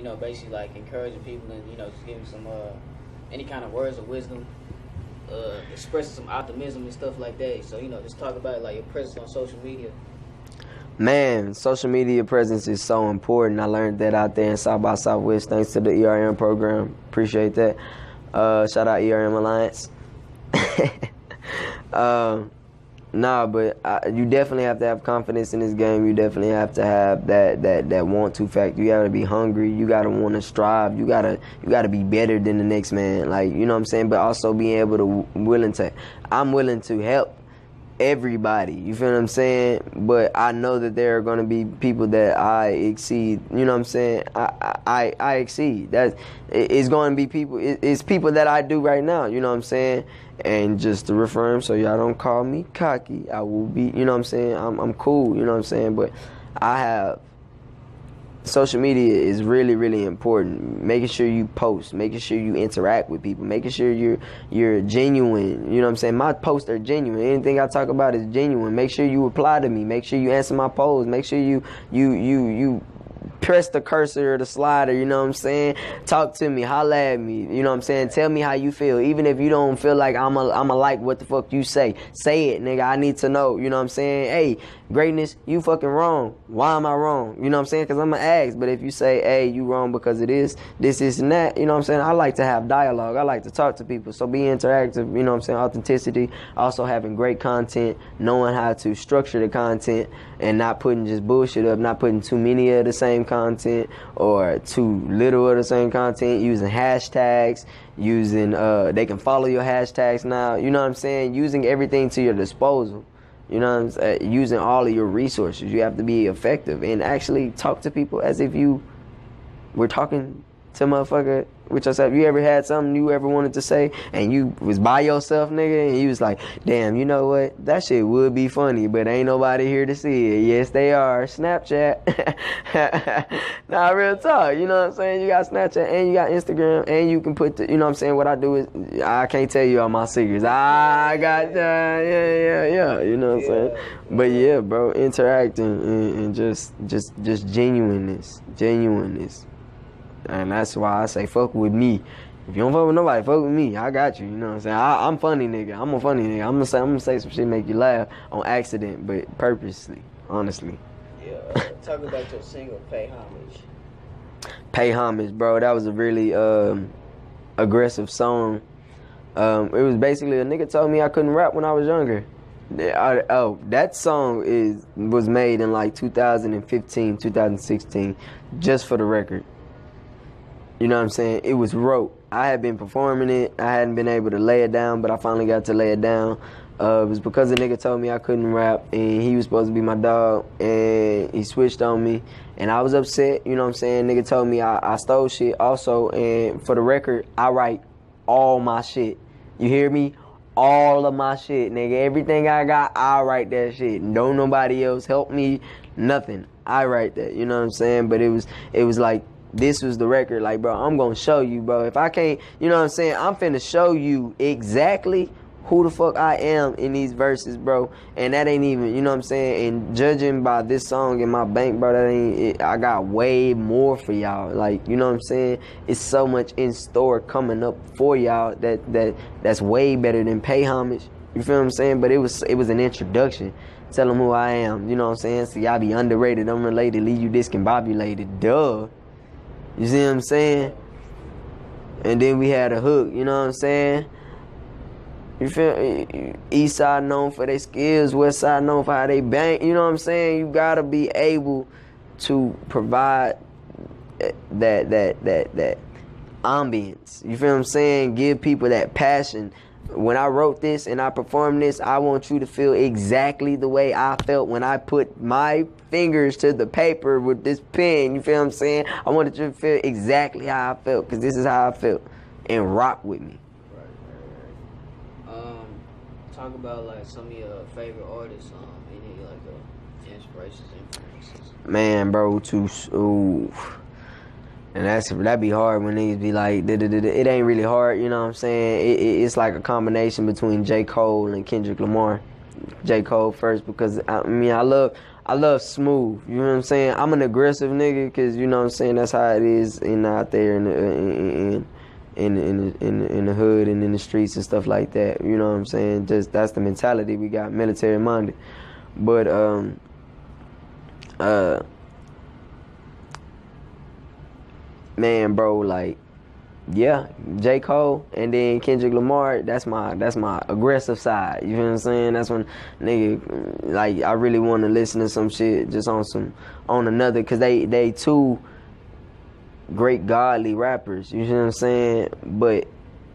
you know, basically like encouraging people and you know, just giving some uh, any kind of words of wisdom, uh, expressing some optimism and stuff like that. So you know, just talk about like your presence on social media. Man, social media presence is so important. I learned that out there in South by Southwest thanks to the ERM program. Appreciate that. Uh, shout out ERM Alliance. um, nah, but I, you definitely have to have confidence in this game. You definitely have to have that that that want to factor. You gotta be hungry. You gotta want to strive. You gotta you gotta be better than the next man. Like you know what I'm saying. But also being able to willing to. I'm willing to help everybody. You feel what I'm saying? But I know that there are going to be people that I exceed. You know what I'm saying? I I, I exceed. That it's going to be people. It's people that I do right now. You know what I'm saying? And just to reaffirm, so y'all don't call me cocky. I will be. You know what I'm saying? I'm I'm cool. You know what I'm saying? But I have social media is really really important. Making sure you post making sure you interact with people making sure you're you're genuine. You know what i'm saying? My posts are genuine. Anything i talk about is genuine. Make sure you reply to me. Make sure you answer my polls. Make sure you you you you press the cursor or the slider, you know what I'm saying? Talk to me, holla at me, you know what I'm saying? Tell me how you feel. Even if you don't feel like I'm a I'm a like what the fuck you say. Say it, nigga. I need to know, you know what I'm saying? Hey, greatness, you fucking wrong. Why am I wrong? You know what I'm saying? Cuz I'm going to ask, but if you say, "Hey, you wrong because it is this is and that," you know what I'm saying? I like to have dialogue. I like to talk to people. So be interactive, you know what I'm saying? Authenticity, also having great content, knowing how to structure the content and not putting just bullshit up, not putting too many of the same content or too little of the same content, using hashtags, using uh they can follow your hashtags now. You know what I'm saying? Using everything to your disposal. You know what I'm saying? Using all of your resources. You have to be effective and actually talk to people as if you were talking to motherfucker with yourself. You ever had something you ever wanted to say and you was by yourself, nigga, and you was like, damn, you know what? That shit would be funny, but ain't nobody here to see it. Yes, they are. Snapchat. nah, real talk. You know what I'm saying? You got Snapchat and you got Instagram and you can put the, you know what I'm saying? What I do is, I can't tell you all my secrets. I got, uh, yeah, yeah, yeah. You know what I'm saying? But yeah, bro, interacting and, and just, just, just genuineness, genuineness. And that's why I say fuck with me. If you don't fuck with nobody, fuck with me. I got you. You know what I'm saying? I, am funny nigga. I'm a funny nigga. I'm gonna say I'm gonna say some shit make you laugh on accident, but purposely, honestly. Yeah. Talk about your single, "Pay Homage." Pay homage, bro. That was a really um, aggressive song. Um, it was basically a nigga told me I couldn't rap when I was younger. I, oh, that song is was made in like 2015, 2016, just for the record. You know what I'm saying? It was wrote. I had been performing it. I hadn't been able to lay it down, but I finally got to lay it down. Uh, it was because the nigga told me I couldn't rap, and he was supposed to be my dog, and he switched on me, and I was upset. You know what I'm saying? Nigga told me I, I stole shit. Also, and for the record, I write all my shit. You hear me? All of my shit, nigga. Everything I got, I write that shit. No nobody else help me. Nothing. I write that. You know what I'm saying? But it was it was like this was the record. Like, bro, I'm gonna show you, bro. If I can't, you know what I'm saying? I'm finna show you exactly who the fuck I am in these verses, bro. And that ain't even, you know what I'm saying? And judging by this song in my bank, bro, that ain't, it, I got way more for y'all. Like, you know what I'm saying? It's so much in store coming up for y'all that, that, that's way better than pay homage. You feel what I'm saying? But it was, it was an introduction. Tell them who I am. You know what I'm saying? So y'all be underrated, unrelated, leave you discombobulated. Duh. You see what I'm saying? And then we had a hook, you know what I'm saying? You feel East side known for their skills, West side known for how they bank. You know what I'm saying? You gotta be able to provide that that that that ambience. You feel what I'm saying? Give people that passion when I wrote this and I performed this, I want you to feel exactly the way I felt when I put my fingers to the paper with this pen. You feel what I'm saying? I wanted you to feel exactly how I felt because this is how I felt. And rock with me. Right, right, right. Um, talk about like some of your favorite artists. Um, any like uh, inspirations, influences. Man, bro, too. Ooh. And that's that'd be hard when niggas be like, it ain't really hard, you know what I'm saying? It, it, it's like a combination between J. Cole and Kendrick Lamar. J. Cole first because I mean I love I love smooth. You know what I'm saying? I'm an aggressive nigga because you know what I'm saying. That's how it is in out there in the in in in in, in the hood and in the streets and stuff like that. You know what I'm saying? Just that's the mentality we got, military minded. But um uh man, bro, like yeah, J. Cole and then Kendrick Lamar, that's my that's my aggressive side. You know what I'm saying? That's when nigga like I really want to listen to some shit just on some on another cuz they they two great godly rappers, you know what I'm saying? But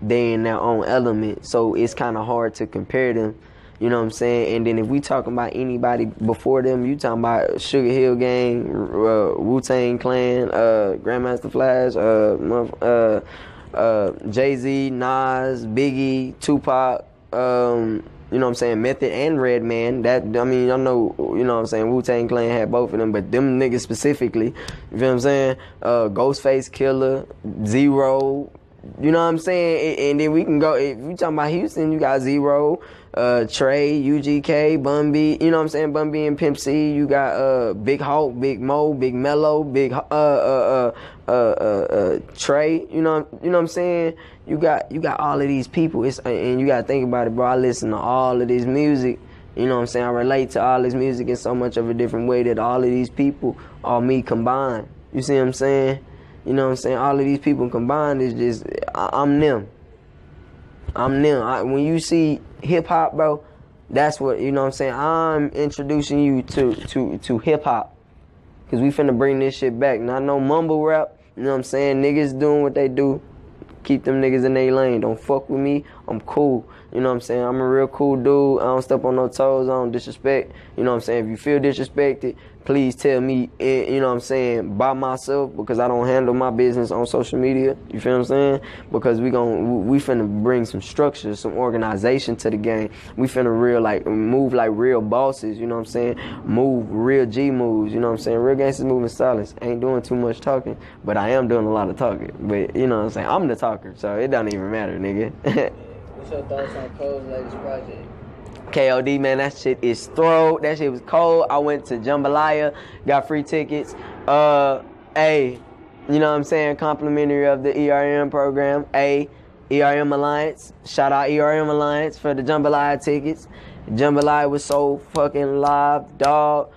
they in their own element, so it's kind of hard to compare them. You know what I'm saying? And then if we talking about anybody before them, you talking about Sugar Hill Gang, uh, Wu Tang Clan, uh, Grandmaster Flash, uh, uh, uh, Jay Z, Nas, Biggie, Tupac, um, you know what I'm saying, Method and Redman. That I mean, I know, you know what I'm saying, Wu Tang Clan had both of them, but them niggas specifically, you feel what I'm saying? Uh, Ghostface Killah, Z-Ro, you know what I'm saying? And, then we can go if you talking about Houston, you got Z-Ro, uh, Trae, UGK, Bun B, you know what I'm saying? Bun B and Pimp C. You got uh Big Hawk, Big Moe, Big Mello, Big uh uh uh uh uh, Trae. You know you know what I'm saying? You got you got all of these people. It's and you gotta think about it, bro. I listen to all of this music. You know what I'm saying? I relate to all this music in so much of a different way that all of these people are me combined. You see what I'm saying? You know what I'm saying? All of these people combined is just I, am them. I'm them. I, when you see hip hop, bro, that's what you know what I'm saying. I'm introducing you to to to hip hop. Cause we finna bring this shit back. Not no mumble rap. You know what I'm saying? Niggas doing what they do. Keep them niggas in their lane. Don't fuck with me. I'm cool. You know what I'm saying? I'm a real cool dude. I don't step on no toes. I don't disrespect. You know what I'm saying? If you feel disrespected, please tell me, eh, you know what I'm saying, by myself because I don't handle my business on social media. You feel what I'm saying? Because we gon' we finna bring some structure, some organization to the game. We finna real like move like real bosses. You know what I'm saying? Move real G moves. You know what I'm saying? Real gangsters moving silence. Ain't doing too much talking, but I am doing a lot of talking. But you know what I'm saying? I'm the talker, so it doesn't even matter, nigga. What's your thoughts on Cole's latest project? KOD, man, that shit is throw. That shit was cold. I went to JMBLYA, got free tickets. Uh, hey, you know what I'm saying? Complimentary of the ERM program. A, ERM Alliance. Shout out ERM Alliance for the JMBLYA tickets. JMBLYA was so fucking live, dog.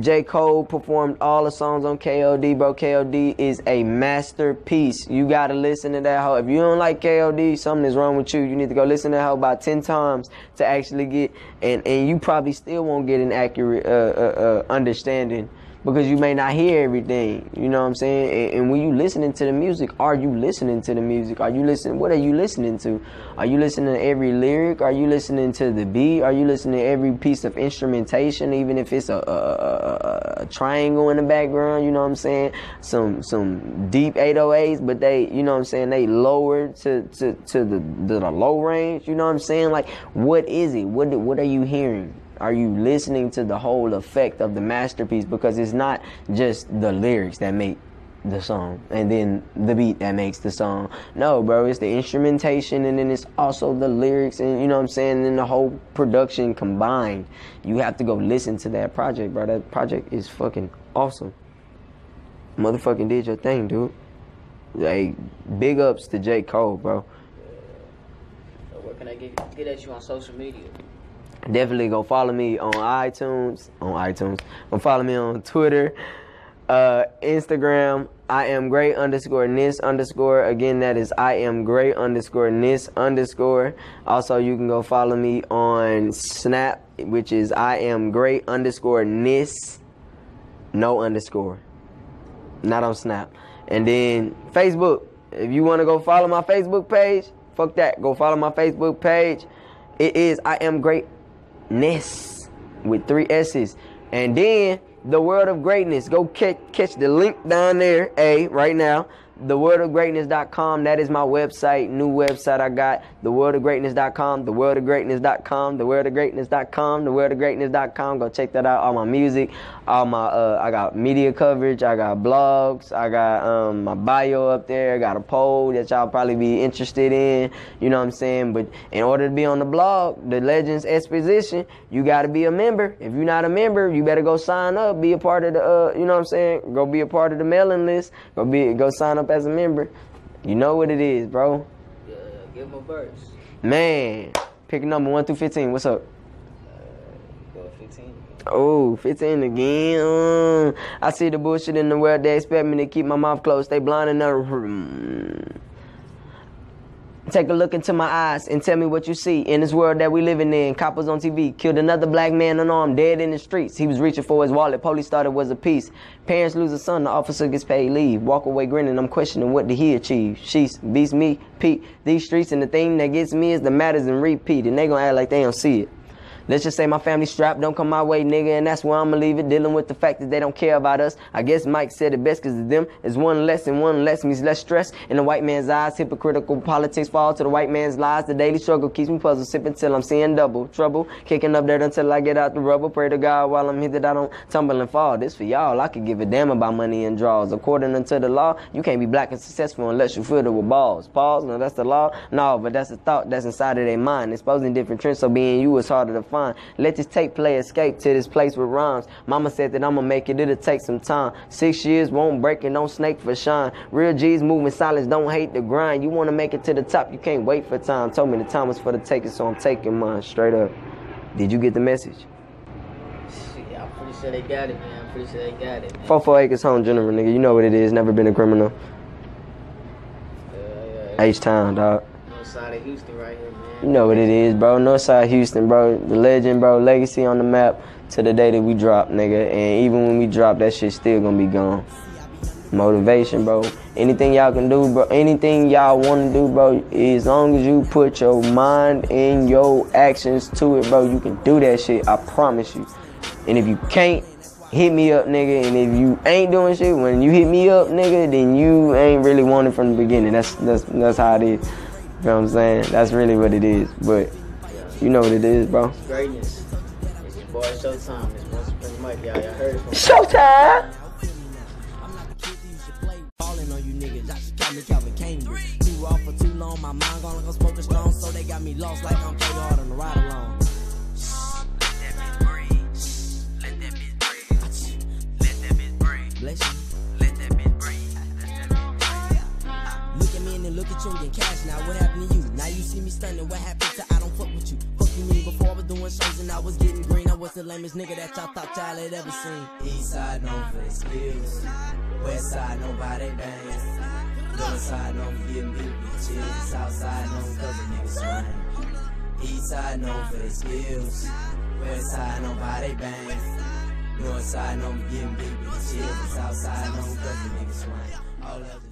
J. Cole performed all the songs on KOD, bro. KOD is a masterpiece. You gotta listen to that hoe. If you don't like KOD, something is wrong with you. You need to go listen to that hoe about 10 times to actually get, and, and you probably still won't get an accurate uh, uh, uh, understanding because you may not hear everything. You know what I'm saying? And, and, when you listening to the music, are you listening to the music? Are you listening? What are you listening to? Are you listening to every lyric? Are you listening to the beat? Are you listening to every piece of instrumentation, even if it's a, a, a, a triangle in the background? You know what I'm saying? Some some deep 808s, but they, you know what I'm saying? They lowered to to to the the, the low range. You know what I'm saying? Like, what is it? What what are you hearing? Are you listening to the whole effect of the masterpiece? Because it's not just the lyrics that make the song and then the beat that makes the song. No, bro, it's the instrumentation and then it's also the lyrics and you know what I'm saying, and the whole production combined. You have to go listen to that project, bro. That project is fucking awesome. Motherfucking did your thing, dude. Like big ups to J. Cole, bro. So where can I get get at you on social media? Definitely go follow me on iTunes. On iTunes. Go follow me on Twitter, uh, Instagram. I am great underscore nis underscore. Again, that is I am great underscore nis underscore. Also, you can go follow me on Snap, which is I am great underscore nis, no underscore. Not on Snap. And then Facebook. If you want to go follow my Facebook page, fuck that. Go follow my Facebook page. It is I am great Ness with three S's. And then the world of greatness. Go catch catch the link down there, A, right now. theworldofgreatness.com. That is my website, new website I got. Theworldofgreatness.com, theworldofgreatness.com, theworldofgreatness.com, theworldofgreatness.com. Go check that out. All my music, all my uh, I got media coverage, I got blogs, I got um, my bio up there, I got a poll that y'all probably be interested in. You know what I'm saying? But in order to be on the blog, the Legends Exposition, you got to be a member. If you're not a member, you better go sign up, be a part of the. Uh, you know what I'm saying? Go be a part of the mailing list. Go be go sign up as a member. You know what it is, bro. Yeah, give him a verse. Man, pick a number one through fifteen. What's up? Uh, 15. Oh, 15 again. I see the bullshit in the world. They expect me to keep my mouth closed, They blind and. Take a look into my eyes and tell me what you see in this world that we living in. Coppers on TV killed another black man unarmed, dead in the streets. He was reaching for his wallet. Police thought it was a piece. Parents lose a son. The officer gets paid leave. Walk away grinning. I'm questioning what did he achieve. She's beats me, Pete. These streets and the thing that gets me is the matters and repeat. And they gonna act like they don't see it. Let's just say my family strapped, don't come my way, nigga, and that's where I'ma leave it. Dealing with the fact that they don't care about us. I guess Mike said it best, cause to them is one less and one less means less stress. In the white man's eyes, hypocritical politics fall to the white man's lies. The daily struggle keeps me puzzled, sipping till I'm seeing double trouble. Kicking up dirt until I get out the rubble. Pray to God while I'm here that I don't tumble and fall. This for y'all. I could give a damn about money and draws. According to the law, you can't be black and successful unless you filled it with balls. Pause. No, that's the law. No, but that's the thought that's inside of their mind. Exposing different trends, so being you is harder to find. Let this tape play escape to this place with rhymes. Mama said that I'ma make it, it'll take some time. Six years won't break and don't snake for shine. Real G's moving silence, don't hate the grind. You wanna make it to the top, you can't wait for time. Told me the time was for the taking, so I'm taking mine straight up. Did you get the message? I'm pretty sure they got it, man. I'm pretty sure they got it, man. Four four acres home general, nigga. You know what it is. Never been a criminal. Yeah, yeah. H town, dog. North side of Houston right here, man. You know what it is, bro. North Northside Houston, bro. The legend, bro. Legacy on the map to the day that we drop, nigga. And even when we drop, that shit still gonna be gone. Motivation, bro. Anything y'all can do, bro. Anything y'all want to do, bro. As long as you put your mind and your actions to it, bro, you can do that shit. I promise you. And if you can't, hit me up, nigga. And if you ain't doing shit, when you hit me up, nigga, then you ain't really wanted from the beginning. That's that's that's how it is. You know what I'm saying? That's really what it is. But you know what it is, bro. Greatness. It's your boy Showtime. It's One Supreme Mic. Y'all, y'all heard from Showtime! I'm not the kid that used to play. Falling on you niggas, I just got me Calvin Cambridge. Too raw for too long, my mind gonna go smoking strong, so they got me lost like I'm play hard on the ride along. soon cash now. What happened to you? Now you see me stunning. What happened to I don't fuck with you? Fuck you mean before I was doing shows and I was getting green. I was the lamest nigga that y'all thought y'all had ever seen. East side known for his skills. West side nobody bangs. North side known for getting big with chills. South side known cause the niggas swing. East side known for his skills. West side nobody bangs. North side known for getting big with chills. South side known cause the niggas swing. All of